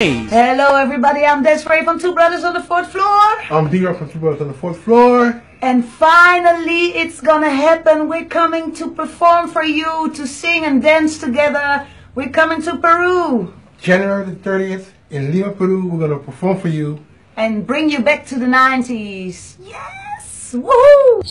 Hello everybody, I'm Desiree from Two Brothers on the Fourth Floor. I'm D from Two Brothers on the Fourth Floor. And finally, it's gonna happen. We're coming to perform for you, to sing and dance together. We're coming to Peru. January the 30th in Lima, Peru. We're gonna perform for you. And bring you back to the 90s. Yes! Woohoo!